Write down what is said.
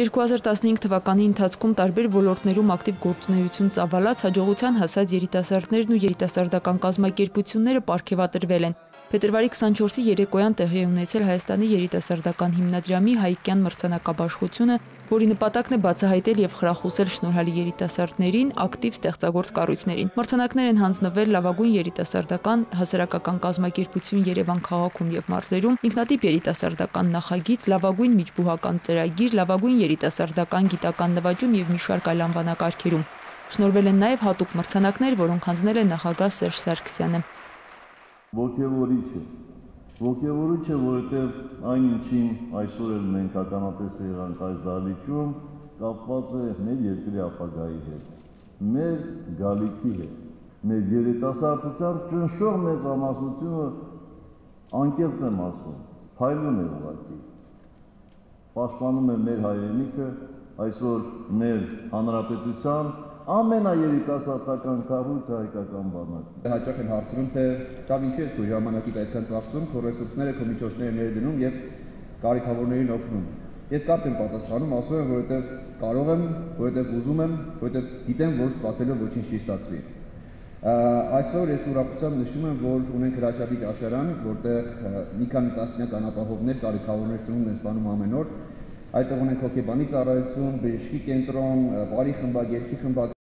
2015 թվականի ընթացքում տարբեր ոլորտներում ակտիվ գործունեություն ծավալած հաջողության հասած երիտասարդներն ու երիտասարդական կազմակերպությունները պարգևատրվել են։ Փետրվարի 24-ի երեկոյան տեղի ունեցել Հայաստանի երիտասարդական հիմնադրամի Հայկյան մրցանակաբաշխությունը, որի նպատակն է բացահայտել եւ խրախուսել շնորհալի երիտասարդներին ակտիվ ստեղծագործ կառույցներին։ Մրցանակներ են հանձնվել լավագույն երիտասարդական հասարակական կազմակերպություն Երևան քաղաքում եւ մարզերում, ինքնատիպ երիտասարդական նախագիծ, լավագույն միջբուհական ծրագիր, լավագույն երիտասարդական գիտական նվաճում եւ մի շարք այլ անվանակարգերում։ Շնորհվել են նաեւ հատուկ մրցանակներ, որոնք հանձնել է նախագահ Սերժ Սարգսյանը ոգևորիչ է։ Ոգևորիչ է, որովհետև այն ինչին այսօր էլ մենք ականատես եղանք այս դալիճում, կապված է մեր երկրի ապագայի հետ, մեր գալիքի հետ, մեր երիտասարդության ճնշող մեծամասնությունը անկեղծ եմ ասում, փայլուն է ուղղակի պաշտպանում է մեր հայրենիքը, այսօր մեր հանրապետության ամենաերիտասարդական կառույցը հայկական բանակն է։ Հաճախ են հարցնում, թե կամ ինչի ես դու ժամանակի այդքան ծախսում, քո ռեսուրսները, քո միջոցները ներդնում եւ կարիքավորներին օգնում։ Ես կապ եմ պատասխանում, ասում եմ, որովհետեւ կարող եմ, որովհետեւ ուզում եմ, որովհետեւ գիտեմ, որ սпасելով ոչինչ չի ստացվի։ Ա Այսօր ես ուրախությամբ նշում եմ, որ ունենք հրաշալի աշարան, որտեղ մի քանի տասնյակ անապահովներ, կարիքավորներ ծնունդ են ստանում ամեն օր, Այդտեղ ունենք հոգեբանի ծառայություն, բժշկի կենտրոն, բարի խմբակ, երկի խմբակ